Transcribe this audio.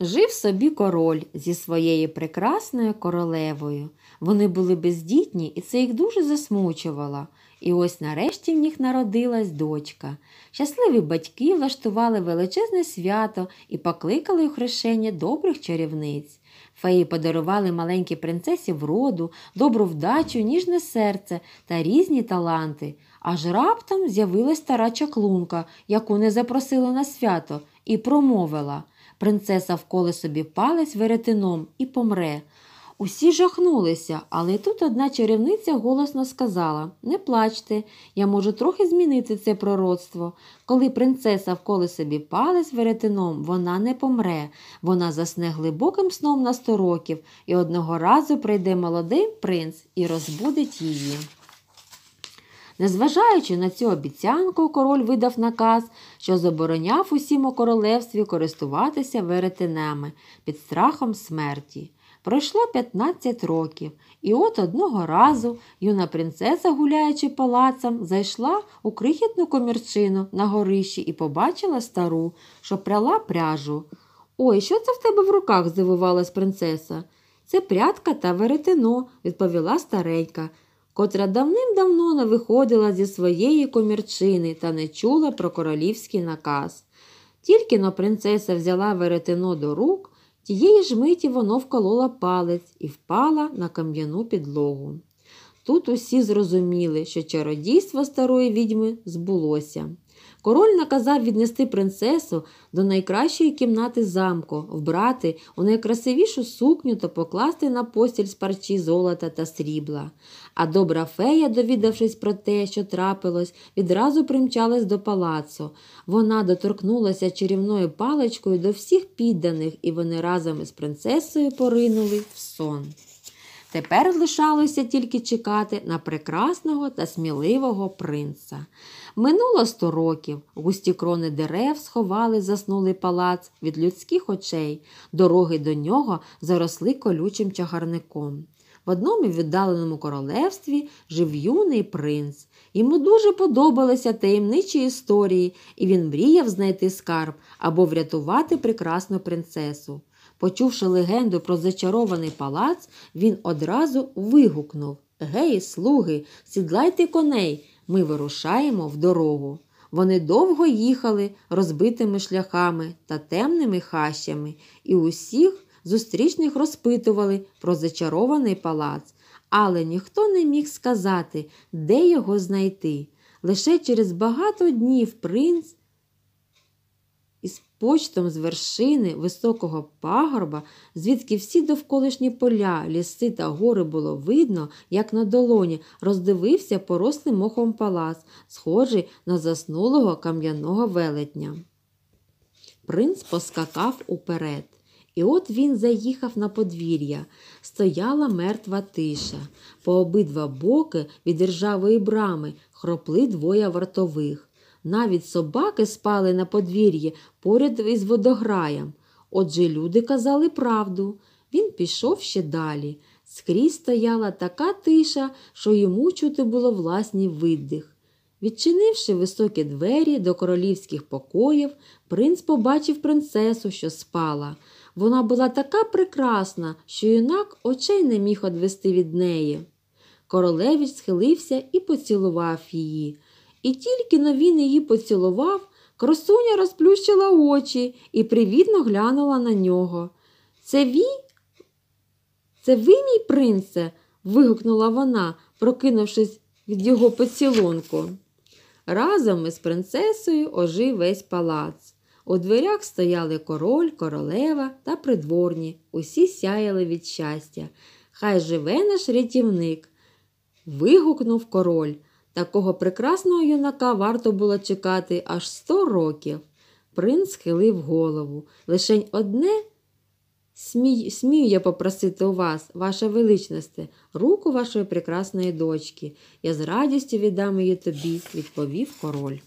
Жив собі король зі своєю прекрасною королевою. Вони були бездітні, і це їх дуже засмучувало. І ось нарешті в них народилась дочка. Щасливі батьки влаштували величезне свято і покликали у хрещення добрих чарівниць. Феї подарували маленькій принцесі вроду, добру вдачу, ніжне серце та різні таланти. Аж раптом з'явилась стара чаклунка, яку не запросили на свято, і промовила принцеса вколе собі палець веретеном і помре. Усі жахнулися, але тут одна чарівниця голосно сказала Не плачте, я можу трохи змінити це пророцтво. Коли принцеса вколе собі палець веретеном, вона не помре, вона засне глибоким сном на сто років, і одного разу прийде молодий принц і розбудить її. Незважаючи на цю обіцянку, король видав наказ, що забороняв усім у королевстві користуватися веретенами під страхом смерті. Пройшло 15 років, і от одного разу юна принцеса, гуляючи палацом, зайшла у крихітну комірчину на горищі і побачила стару, що пряла пряжу. Ой, що це в тебе в руках? здивувалась принцеса. Це прядка та веретено, відповіла старенька котра давним-давно не виходила зі своєї комірчини та не чула про королівський наказ. Тільки но принцеса взяла веретено до рук, тієї ж миті воно вколола палець і впала на кам'яну підлогу. Тут усі зрозуміли, що чародійство старої відьми збулося. Король наказав віднести принцесу до найкращої кімнати замку, вбрати у найкрасивішу сукню та покласти на постіль з парчі золота та срібла. А добра фея, довідавшись про те, що трапилось, відразу примчалась до палацу. Вона доторкнулася чарівною паличкою до всіх підданих, і вони разом із принцесою поринули в сон. Тепер лишалося тільки чекати на прекрасного та сміливого принца. Минуло сто років, густі крони дерев сховали заснулий палац від людських очей, дороги до нього заросли колючим чагарником. В одному віддаленому королевстві жив юний принц. Йому дуже подобалися таємничі історії, і він мріяв знайти скарб або врятувати прекрасну принцесу. Почувши легенду про зачарований палац, він одразу вигукнув Гей, слуги, сідлайте коней, ми вирушаємо в дорогу. Вони довго їхали розбитими шляхами та темними хащами, і усіх зустрічних розпитували про зачарований палац, але ніхто не міг сказати, де його знайти. Лише через багато днів принц із почтом з вершини високого пагорба, звідки всі довколишні поля, ліси та гори було видно, як на долоні, роздивився порослий мохом палац, схожий на заснулого кам'яного велетня. Принц поскакав уперед. І от він заїхав на подвір'я. Стояла мертва тиша. По обидва боки від державої брами хропли двоє вартових. Навіть собаки спали на подвір'ї поряд із водограєм. Отже люди казали правду. Він пішов ще далі. Скрізь стояла така тиша, що йому чути було власний видих. Відчинивши високі двері до королівських покоїв, принц побачив принцесу, що спала. Вона була така прекрасна, що юнак очей не міг одвести від неї. Королевич схилився і поцілував її. І тільки но він її поцілував, красуня розплющила очі і привітно глянула на нього. Це ві? Це ви, мій принце? вигукнула вона, прокинувшись від його поцілунку. Разом із принцесою ожив весь палац. У дверях стояли король, королева та придворні. Усі сяяли від щастя. Хай живе наш рятівник. Вигукнув король. Такого прекрасного юнака варто було чекати аж сто років. Принц схилив голову. Лишень одне смію я попросити у вас, ваша величність, руку вашої прекрасної дочки. Я з радістю віддам її тобі, відповів король.